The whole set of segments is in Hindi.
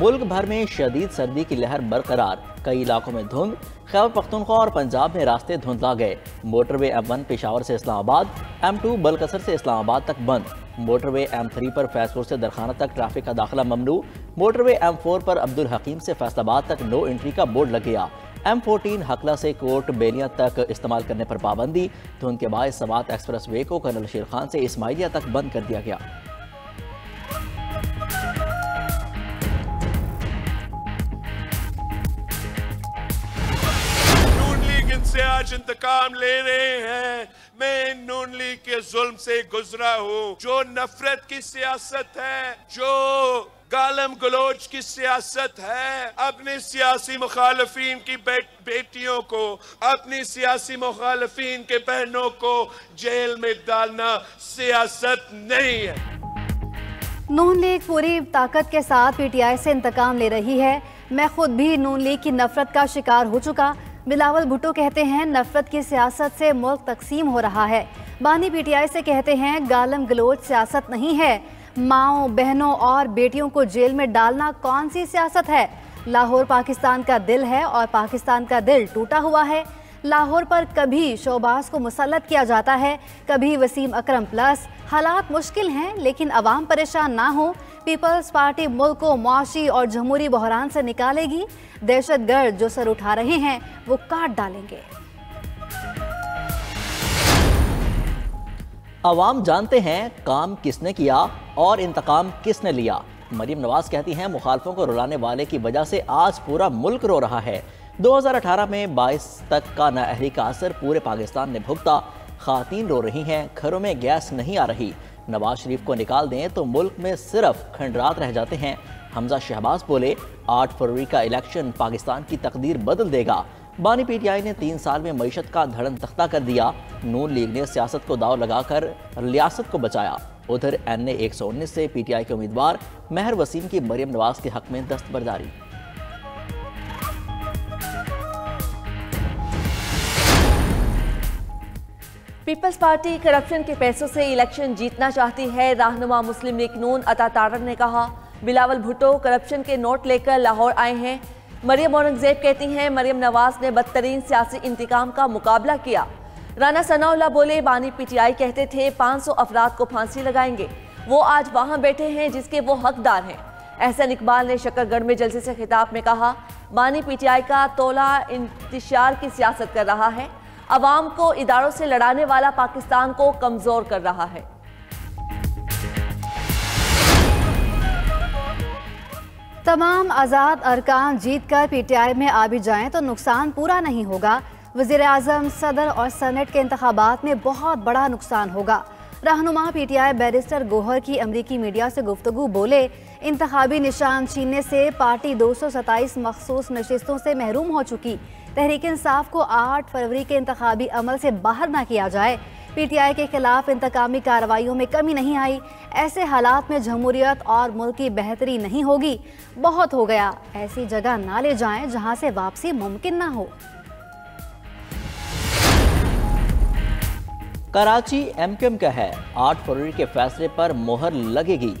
मुल्क भर में शदीद सर्दी की लहर बरकरार। कई इलाकों में धुंध, खैबर पख्तूनख्वा और पंजाब में रास्ते धुंधला गए। मोटरवे एम वन पेशावर से इस्लामाबाद एम टू बलकसर से इस्लामाबाद तक बंद। मोटरवे एम थ्री पर फैसपुर से दरखाना तक ट्रैफ़िक का दाखिला ममनू। मोटरवे एम फोर पर अब्दुल हकीम से फैसलाबाद तक नो एंट्री का बोर्ड लग गया। एम फोर्टीन हकला से कोट बेलिया तक इस्तेमाल करने पर पाबंदी। धुंध के बाद समात एक्सप्रेस वे को कर्नल शेर खान से इस्माइलिया तक बंद कर दिया गया। आज इंतकाम ले रहे हैं। मैं नून लीग के जुल्म से गुजरा हूँ। जो नफरत की सियासत है, जो गालम गलोच की सियासत है, अपने सियासी मुखालफिन की बेटियों को, अपनी सियासी मुखालफिन के बहनों को जेल में डालना सियासत नहीं है। नून लीग पूरी ताकत के साथ पीटीआई से इंतकाम ले रही है। मैं खुद भी नून लीग की नफरत का शिकार हो चुका। बिलावल भुट्टो कहते हैं, नफरत की सियासत से मुल्क तकसीम हो रहा है। बानी पीटीआई से कहते हैं, गालम गलोच सियासत नहीं है। माओ, बहनों और बेटियों को जेल में डालना कौन सी सियासत है? लाहौर, पाकिस्तान का दिल है और पाकिस्तान का दिल टूटा हुआ है। लाहौर पर कभी शोबाज को मुसलत किया जाता है, कभी वसीम अकरम प्लस। हालात मुश्किल हैं, लेकिन अवाम परेशान ना हो। पीपल्स पार्टी मुल्क को मुआशी और जमहूरी बहरान से निकालेगी। दहशत गर्द जो सर उठा रहे हैं, वो काट डालेंगे। अवाम जानते हैं काम किसने किया और इंतकाम किसने लिया। मरीम नवाज़ कहती हैं, मुखालफों को रुलाने वाले की वजह से आज पूरा मुल्क रो रहा है। 2018 में 22 तक का नाअहली का असर पूरे पाकिस्तान ने भुगता। खातन रो रही हैं, घरों में गैस नहीं आ रही। नवाज़ शरीफ को निकाल दें तो मुल्क में सिर्फ़ खंडरात रह जाते हैं। हमजा शहबाज बोले, आठ फरवरी का इलेक्शन पाकिस्तान की तकदीर बदल देगा। बानी पीटीआई ने तीन साल में मीशत का धड़न तख्ता कर दिया। नून लीग ने सियासत को दाव लगाकर रियासत को बचाया। उधर एन ए एक सौ उन्नीस से पीटीआई के उम्मीदवार मेहर वसीम की मरियम नवाज़ के हक में दस्तबरदारी। पीपल्स पार्टी करप्शन के पैसों से इलेक्शन जीतना चाहती है। रहनुमा मुस्लिम लीग नून अता तारक ने कहा, बिलावल भुट्टो करप्शन के नोट लेकर लाहौर आए हैं। मरियम औरंगज़ेब कहती हैं, मरियम नवाज़ ने बदतरीन सियासी इंतकाम का मुकाबला किया। राना सनाउल्ला बोले, बानी पीटीआई कहते थे 500 अफराद को फांसी लगाएँगे। वो आज वहाँ बैठे हैं जिसके वो हकदार हैं। एहसन इकबाल ने शकरगढ़ में जलसे से खिताब में कहा, बानी पीटीआई का तोला इंतशार की सियासत कर रहा है। अवाम को इदारों से लड़ाने वाला पाकिस्तान को कमज़ोर कर रहा है। तमाम आज़ाद अरकान जीत कर पीटीआई में आ भी जाएँ तो नुकसान पूरा नहीं होगा। वज़ीर आज़म सदर और सनेट के इंतबात में बहुत बड़ा नुकसान होगा। रहनुमा पीटीआई बैरिस्टर गोहर की अमरीकी मीडिया से गुफ्तु बोले इंतबी निशान छीनने से पार्टी दो सौ सताईस मखसूस नशस्तों से महरूम हो चुकी। तहरीक इंसाफ को आठ फरवरी के इंतबी अमल से बाहर ना किया जाए। पीटीआई के खिलाफ इंतकामी कार्रवाइयों में कमी नहीं आई। ऐसे हालात में जमहूरियत और मुल्क की बेहतरी नहीं होगी। बहुत हो गया। ऐसी जगह ना ले जाएँ जहाँ से वापसी मुमकिन ना हो। कराची एमक्यूएम का है। आठ फरवरी के फैसले पर मोहर लगेगी।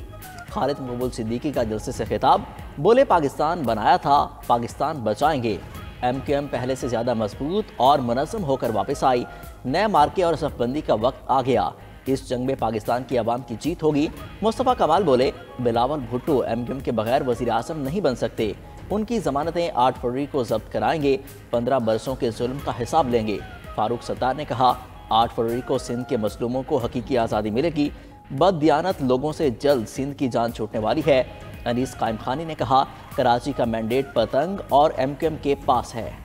खालिद मकबूल सिद्दीकी का जलसे से खिताब। बोले, पाकिस्तान बनाया था, पाकिस्तान बचाएँगे। एमक्यूएम पहले से ज़्यादा मज़बूत और मुनज़म होकर वापस आई। नए मार्के और सफबंदी का वक्त आ गया। इस जंग में पाकिस्तान की आवाम की जीत होगी। मुस्तफ़ा कमाल बोले, बिलावल भुट्टो एमक्यूएम के बगैर वज़ीर आज़म नहीं बन सकते। उनकी जमानतें आठ फरवरी को जब्त कराएँगे। पंद्रह बरसों के जुल्म का हिसाब लेंगे। फारूक सत्तार ने कहा, आठ फरवरी को सिंध के मजलूमों को हकीकी आज़ादी मिलेगी। बददियानत लोगों से जल्द सिंध की जान छूटने वाली है। अनीस कायम खानी ने कहा, कराची का मैंडेट पतंग और एमक्यूएम के पास है।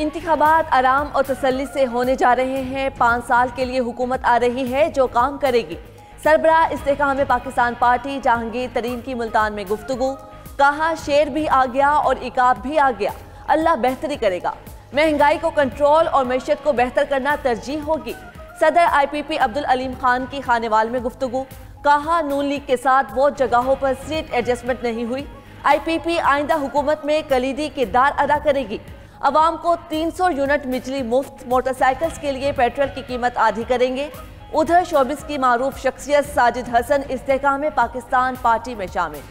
इंतबात आराम और तसल्ली से होने जा रहे हैं। पाँच साल के लिए हुकूमत आ रही है जो काम करेगी। सरबरा इस्तेकाम पाकिस्तान पार्टी जहांगीर तरीन की मुल्तान में गुफ्तगु। कहा, शेर भी आ गया और इकाब भी आ गया। अल्लाह बेहतरी करेगा। महँगाई को कंट्रोल और मीशत को बेहतर करना तरजीह होगी। सदर आईपीपी अब्दुल अलीम खान की खानेवाल में गुफ्तगु। कहा, नून लीग के साथ वो जगहों पर सीट एडजस्टमेंट नहीं हुई। आईपीपी आइंदा हुकूमत में कलीदी किरदार अदा करेगी। अवाम को 300 यूनिट बिजली मुफ़्त मोटरसाइकिल्स के लिए पेट्रोल की कीमत आधी करेंगे। उधर शोबिस की मारूफ शख्सियत साजिद हसन इस्तेकाम पाकिस्तान पार्टी में शामिल।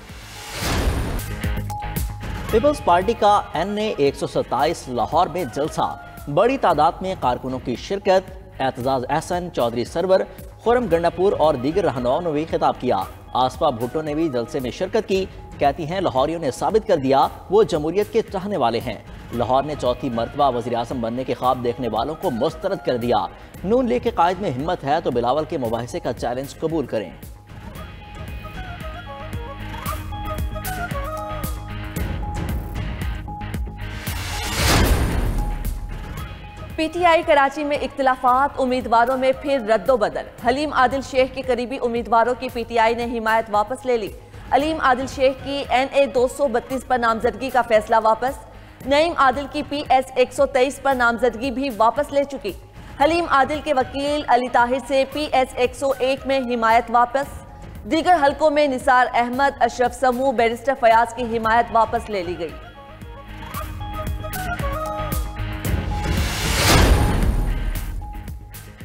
पीपल्स पार्टी का एन ए एक सौ सत्ताईस लाहौर में जलसा। बड़ी तादाद में कारकुनों की शिरकत। एतजाज एहसन चौधरी सरवर खुरम गंडापुर और दीगर रहनुमाओं ने भी खिताब किया। आसपा भुट्टो ने भी जलसे में शिरकत की। कहती हैं, लाहौरियों ने साबित कर दिया, वो जमहूरियत के चाहने वाले हैं। लाहौर ने चौथी मरतबा वजी अजम बनने के ख्वाब देखने वालों को मुस्तरद कर दिया। नून लीग के कायद में हिम्मत है तो बिलावल के मुबासे का चैलेंज कबूल करें। पीटीआई कराची में इख्तलाफात, उम्मीदवारों में फिर रद्दोबदल। हलीम आदिल शेख के करीबी उम्मीदवारों की पीटीआई ने हिमायत वापस ले ली। अलीम आदिल शेख की एन ए दो सौ बत्तीस पर नामजदगी का फैसला वापस। नईम आदिल की पी एस एक सौ तेईस पर नामजदगी भी वापस ले चुकी। हलीम आदिल के वकील अली ताहिर से पी एस एक सौ एक में हिमायत वापस। दीगर हलकों में निसार अहमद, अशरफ समूह, बैरिस्टर फयाज की हिमायत वापस ले ली गई।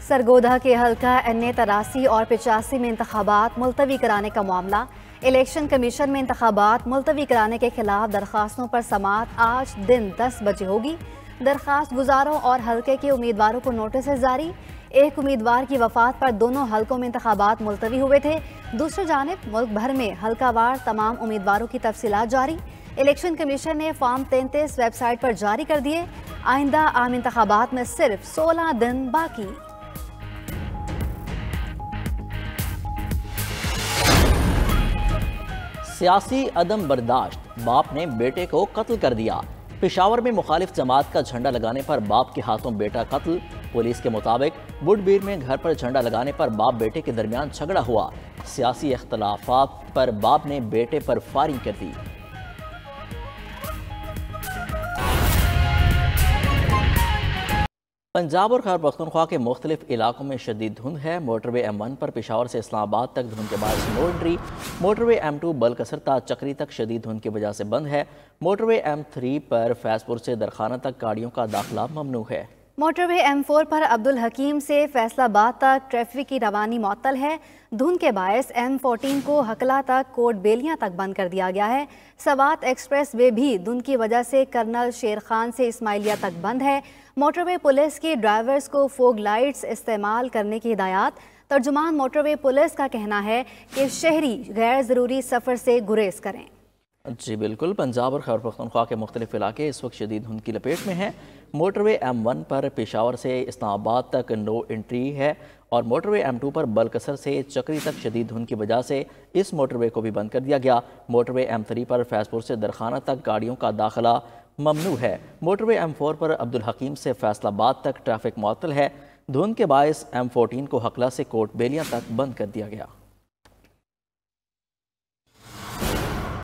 सरगोधा के हल्का एन ए तरासी और पिचासी में इंतबात मुलतवी कराने का मामला। इलेक्शन कमीशन में इंतबात मुलतवी कराने के खिलाफ दरख्वास्तों पर समात आज दिन दस बजे होगी। दरख्वास्त गुजारों और हल्के के उम्मीदवारों को नोटिस जारी। एक उम्मीदवार की वफात पर दोनों हलकों में इंतबात मुलतवी हुए थे। दूसरी जानब, मुल्क भर में हल्कावार तमाम उम्मीदवारों की तफसीत जारी। इलेक्शन कमीशन ने फॉर्म तैंतीस वेबसाइट पर जारी कर दिए। आइंदा आम इंतबात में सिर्फ़ सोलह दिन बाकी। सियासी अदम बर्दाश्त। बाप ने बेटे को कत्ल कर दिया। पिशावर में मुखालिफ जमात का झंडा लगाने पर बाप के हाथों बेटा कत्ल। पुलिस के मुताबिक बुडबीर में घर पर झंडा लगाने पर बाप बेटे के दरमियान झगड़ा हुआ। सियासी अख्तलाफात पर बाप ने बेटे पर फायरिंग कर दी। पंजाब और खैर पख्तनख्वा के मुख्तलिफ़ इलाकों में शदीद धुंध है। मोटरवे एम वन पर पिशावर से इस्लामाबाद तक धुंध के बाद no entry motorway M two बलकसरता Chakri तक शदीद धुंध की वजह से बंद है। मोटरवे एम थ्री पर फैजपुर से दरखाना तक गाड़ियों का दाखिला ममनू है। मोटरवे एम फोर पर अब्दुल हकीम से फैसलाबाद तक ट्रैफ़िक की रवानी मअतल है। धुंध के बायस एम फोर्टीन को हकला तक कोट बेलियाँ तक बंद कर दिया गया है। सवात एक्सप्रेस वे भी धुंध की वजह से कर्नल शेर खान से इस्माइलिया तक बंद है। मोटरवे पुलिस की ड्राइवर्स को फोग लाइट्स इस्तेमाल करने की हिदायत। तर्जुमान मोटरवे पुलिस का कहना है कि शहरी गैर ज़रूरी सफ़र से गुरेज करें। जी, बिल्कुल। पंजाब और खैर पख्तनख्वा के मुख्तलिफ़ इलाके इस वक्त शदीद धुंध की लपेट में हैं। मोटरवे एम वन पर पेशावर से इस्लामाबाद तक नो एंट्री है और मोटरवे एम टू पर बलकसर से चक्री तक शदीद धुंध की वजह से इस मोटरवे को भी बंद कर दिया गया। मोटरवे एम थ्री पर फैजपुर से दरखाना तक गाड़ियों का दाखिला ममनू है। मोटरवे एम फोर पर अब्दुल हकीम से फैसलाबाद तक ट्रैफ़िक मअतल है। धुंध के बायस एम फोर्टीन को हकला से कोट बेलियाँ तक बंद कर दिया गया।